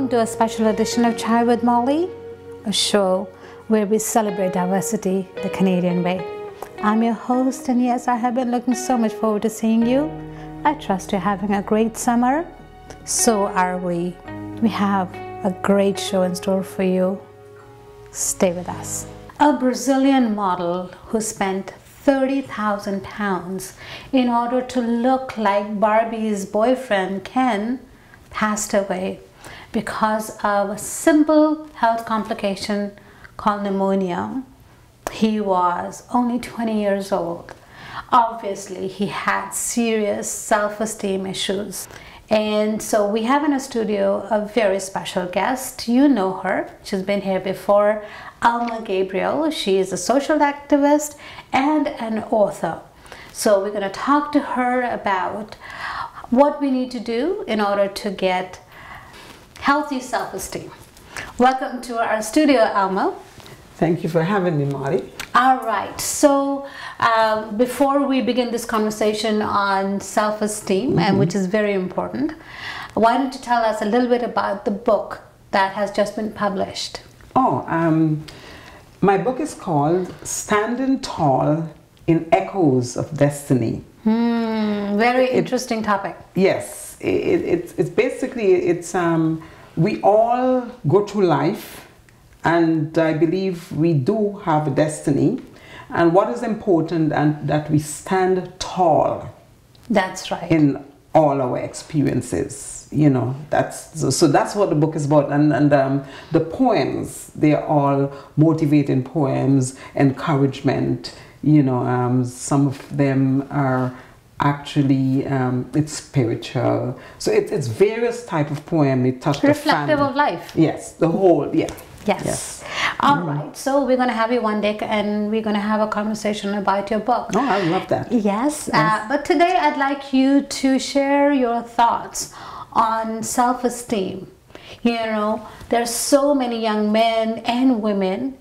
Welcome to a special edition of Chai with Molly, a show where we celebrate diversity the Canadian way. I'm your host, and yes, I have been looking so much forward to seeing you. I trust you're having a great summer. So are we. We have a great show in store for you. Stay with us. A Brazilian model who spent 30,000 pounds in order to look like Barbie's boyfriend Ken passed away because of a simple health complication called pneumonia. He was only 20 years old. Obviously, he had serious self esteem issues. And so we have in a studio a very special guest. You know her, she's been here before. Elma Gabriel. She is a social activist and an author. So we're going to talk to her about what we need to do in order to get healthy self-esteem. Welcome to our studio, Elma. Thank you for having me, Molly. All right. So um, before we begin this conversation on self-esteem, mm-hmm. and which is very important, why don't you tell us a little bit about the book that has just been published? Oh, um, my book is called Standing Tall in Echoes of Destiny. Hmm, very it, interesting topic. Yes, it, it, it's basically it's um, we all go through life, and I believe we do have a destiny, and what is important and that we stand tall. That's right. In all our experiences you know that's so, so, that's what the book is about and and um, the poems they're all motivating poems encouragement you know um, some of them are actually um, it's spiritual so it, it's various type of poem it touched reflective of life yes the whole yeah Yes. yes. All mm. right. So we're going to have you one day and we're going to have a conversation about your book. Oh, I love that. Yes. yes. Uh, but today I'd like you to share your thoughts on self esteem. You know, there's so many young men and women,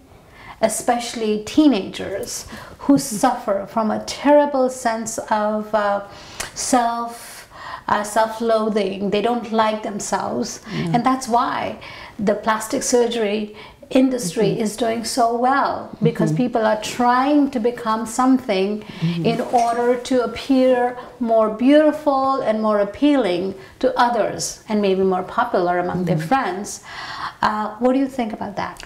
especially teenagers, who suffer from a terrible sense of uh, self uh, self-loathing. They don't like themselves, mm. and that's why the plastic surgery industry mm-hmm. is doing so well because mm-hmm. people are trying to become something mm-hmm. in order to appear more beautiful and more appealing to others and maybe more popular among their mm-hmm. friends. Uh, what do you think about that?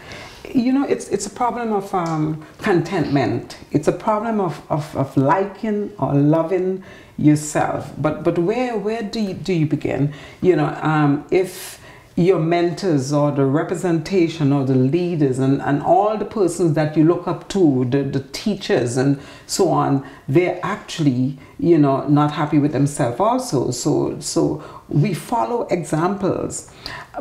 You know, it's, it's a problem of um, contentment. It's a problem of, of, of liking or loving yourself. But, but where, where do, you, do you begin? You know, um, if your mentors or the representation or the leaders and, and all the persons that you look up to, the, the teachers and so on, they're actually, you know, not happy with themselves also. So so we follow examples.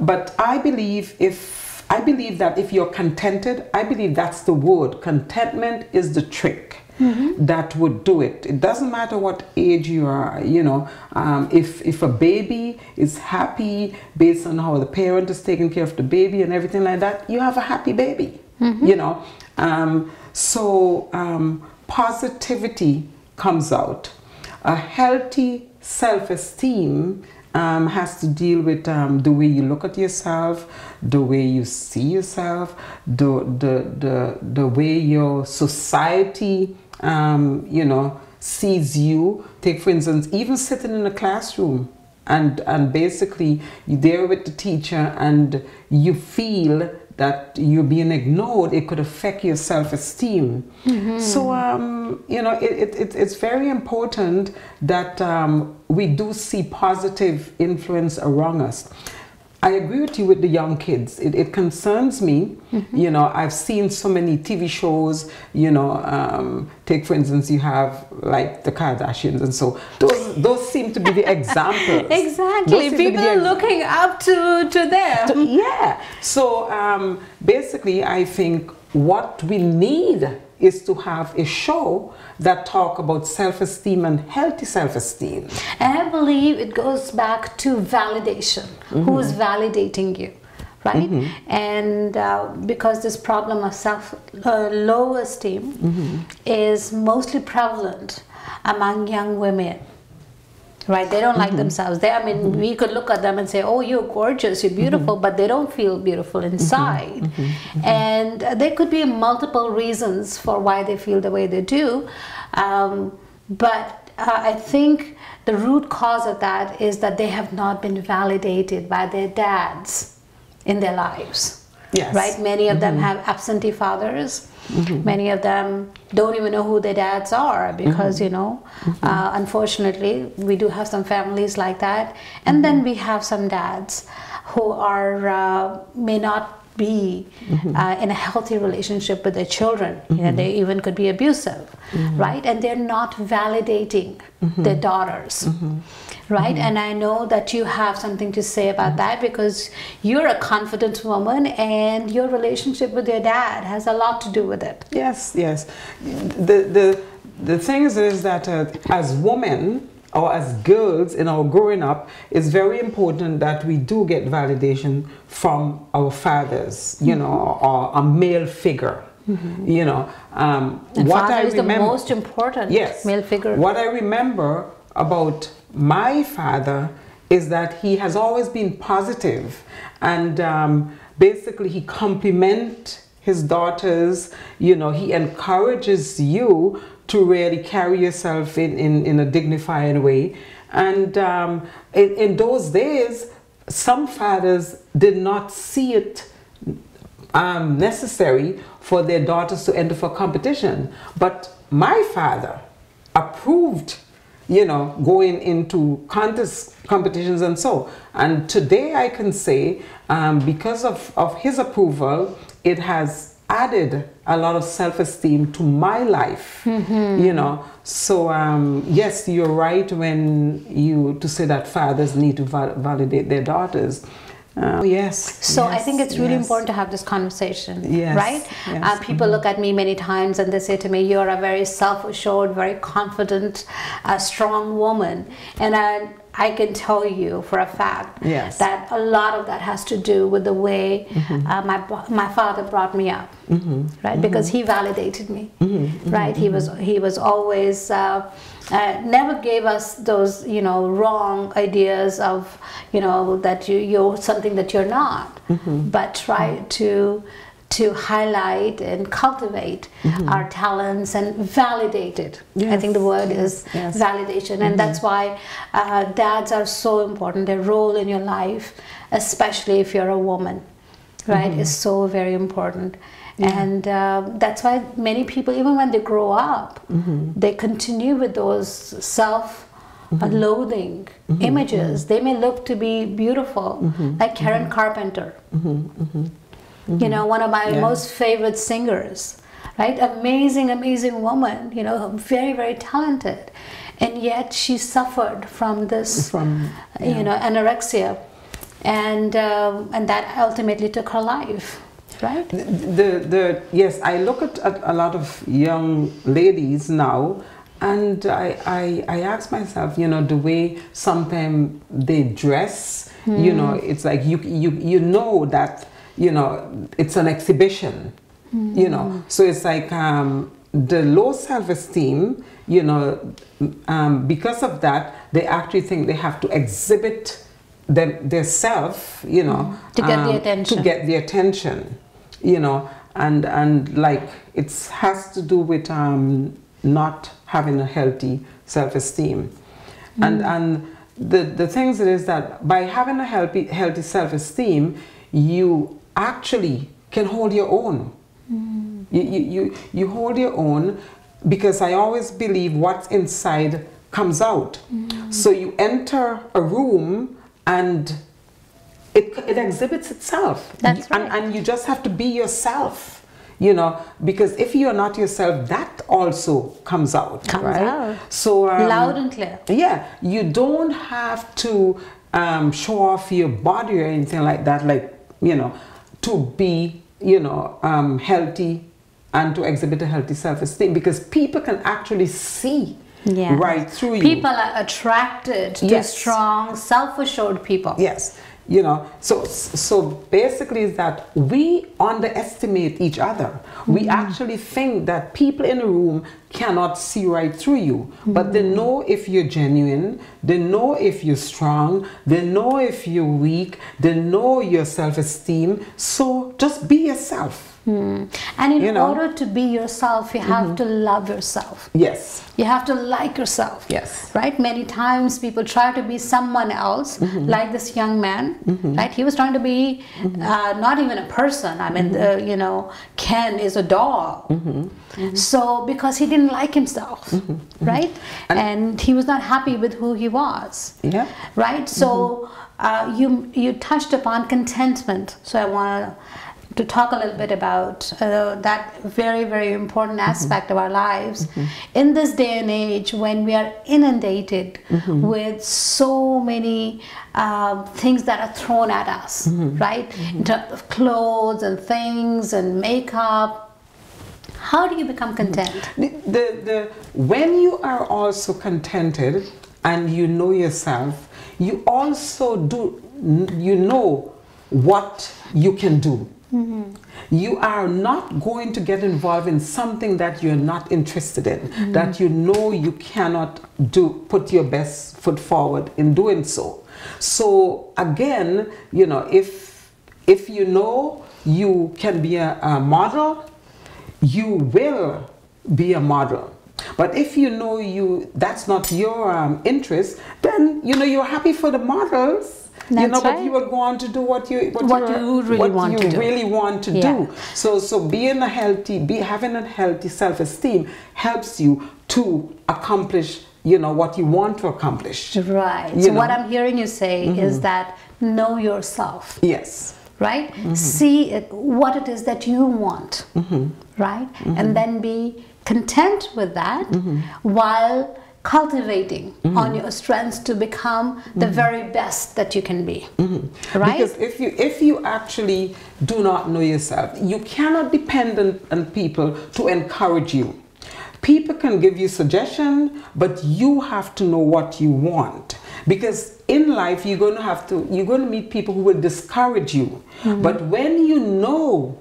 But I believe if I believe that if you're contented, I believe that's the word. Contentment is the trick mm-hmm. that would do it. It doesn't matter what age you are, you know, um, if, if a baby is happy based on how the parent is taking care of the baby and everything like that, you have a happy baby, mm-hmm. you know. Um, so um, positivity comes out. A healthy self esteem um, has to deal with um, the way you look at yourself, the way you see yourself, the, the, the, the way your society, um, you know, sees you. Take, for instance, even sitting in a classroom and, and basically you're there with the teacher and you feel that you're being ignored, it could affect your self-esteem. Mm-hmm. So, um, you know, it, it, it's very important that um, we do see positive influence around us. I agree with you with the young kids. It, it concerns me. Mm-hmm. You know, I've seen so many TV shows. You know, um, take for instance, you have like the Kardashians, and so those those seem to be the examples. exactly, people are looking up to to them. To, yeah. So um, basically, I think what we need is to have a show that talk about self-esteem and healthy self-esteem. And I believe it goes back to validation. Mm-hmm. Who is validating you? Right, mm-hmm. and uh, because this problem of self uh, low esteem mm-hmm. is mostly prevalent among young women, right? They don't like mm-hmm. themselves. They i mean mm-hmm. we could look at them and say oh you're gorgeous you're mm-hmm. beautiful but they don't feel beautiful inside. And there could be multiple reasons for why they feel the way they do. Um, but uh, i think the root cause of that is that they have not been validated by their dads in their lives. Yes. right? Many of them have absentee fathers many of them don't even know who their dads are because you know uh, unfortunately we do have some families like that. And then we have some dads who are uh, may not be mm-hmm. uh, in a healthy relationship with their children you know mm-hmm. they even could be abusive mm-hmm. right? And they're not validating their daughters right? And i know that you have something to say about that because you're a confident woman and your relationship with your dad has a lot to do with it. Yes, yes. The the the thing is, is that uh, as women or as girls in our growing up, it's very important that we do get validation from our fathers, you know, or a male figure. You know, um, what I is the remember. most important yes, male figure What I remember about my father is that he has always been positive, and um, basically he compliment his daughters. You know, he encourages you to really carry yourself in, in, in a dignified way. And um, in, in those days, some fathers did not see it um, necessary for their daughters to enter for competition. But my father approved, you know, going into contest competitions and so. And today I can say, um, because of, of his approval, it has added a lot of self-esteem to my life you know. So um, yes you're right when you to say that fathers need to val- validate their daughters. Uh, yes So I think it's really yes. important to have this conversation, Yes, right? yes, Uh, people look at me many times and they say to me, "You're a very self-assured, very confident, uh, strong woman," and I, I can tell you for a fact Yes. that a lot of that has to do with the way mm-hmm. uh, my my father brought me up, mm-hmm. right? Mm-hmm. Because he validated me, right? He was he was always. Uh, uh, never gave us those, you know, wrong ideas of, you know, that you, you're something that you're not, but try to to highlight and cultivate mm-hmm. our talents and validate it. I think the word is yes. validation, and mm-hmm. that's why uh, dads are so important. Their role in your life, especially if you're a woman, right, is mm-hmm. so very important. And uh, that's why many people, even when they grow up, they continue with those self loathing images. They may look to be beautiful, like Karen Carpenter. You know, one of my Yeah. most favorite singers, right? Amazing, amazing woman, you know, very, very talented. And yet she suffered from this, From- you know, anorexia. And, um and that ultimately took her life, right? the, the, the yes i look at, at a lot of young ladies now and I, I i ask myself you know the way sometimes they dress you know it's like you you you know that you know it's an exhibition you know. So it's like um the low self-esteem you know um, because of that they actually think they have to exhibit them, their self you know To get the um, attention. to get the attention you know. And and like it has to do with um, not having a healthy self-esteem. And and the the things it is that by having a healthy healthy self-esteem you actually can hold your own you, you, you, you hold your own because I always believe what's inside comes out. So you enter a room and it, it exhibits itself. That's and, right. and you just have to be yourself, you know, because if you're not yourself, that also comes out. Comes right? out. So um, Loud and clear. yeah, you don't have to um, show off your body or anything like that, like, you know, to be, you know, um, healthy and to exhibit a healthy self esteem because people can actually see Yeah. right through you. People are attracted to Yes. strong, self-assured people. Yes, you know, so so basically is that we underestimate each other. We actually think that people in a room cannot see right through you, but they mm-hmm. know if you're genuine, they know if you're strong, they know if you're weak, they know your self esteem. So just be yourself. Hmm. And in You know? order to be yourself, you have mm-hmm. to love yourself. Yes. You have to like yourself. Yes. Right? Many times people try to be someone else, mm-hmm. like this young man, right? He was trying to be uh, not even a person. I mean, uh, you know, Ken is a doll. So, because he didn't like himself, mm-hmm. Mm-hmm. right? And, he was not happy with who he was. Yeah. Right? So, mm-hmm. uh, you, you touched upon contentment. So, I want to talk a little bit about uh, that very very important aspect of our lives in this day and age when we are inundated with so many um, things that are thrown at us right in terms of clothes and things and makeup how do you become content mm-hmm. The, the, the, when you are also contented and you know yourself, you also do, you know what you can do. Mm-hmm. You are not going to get involved in something that you're not interested in, mm-hmm. that you know you cannot do, put your best foot forward in doing so. So again, you know, if if you know you can be a, a model, you will be a model. But if you know you that's not your um, interest, then you know you're happy for the models. you That's know, but right. you are going to do what you what, What you really what want you to do. really want to Yeah. do. So so being a healthy, be having a healthy self-esteem helps you to accomplish you know what you want to accomplish. right You so what i'm hearing you say is that know yourself Yes. Right? Mm-hmm. See uh, what it is that you want, mm-hmm. right? Mm-hmm. And then be content with that while cultivating on your strengths to become the very best that you can be, right? Because if you if you actually do not know yourself, you cannot depend on, on people to encourage you. People can give you suggestion, but you have to know what you want. Because in life you're going to have to you're going to meet people who will discourage you. Mm-hmm. But when you know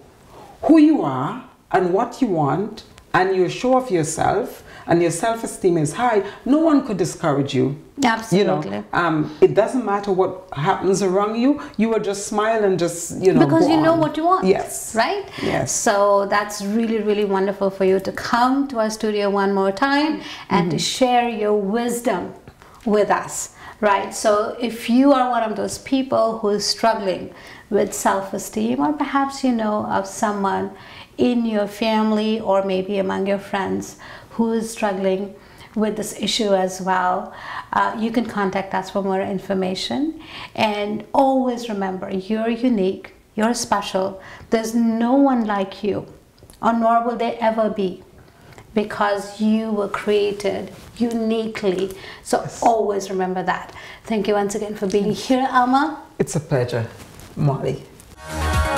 who you are and what you want and you're sure of yourself and your self-esteem is high, no one could discourage you. Absolutely. You know, um, it doesn't matter what happens around you. You will just smile and just you know because you know on. what you want Yes. right Yes. so that's really really wonderful for you to come to our studio one more time and to share your wisdom with us right so if you are one of those people who is struggling with self-esteem or perhaps you know of someone in your family or maybe among your friends who is struggling with this issue as well, uh, you can contact us for more information. And always remember, you're unique, you're special. There's no one like you, or nor will there ever be, because you were created uniquely. So always remember that. Thank you once again for being here, Elma. It's a pleasure, Molly.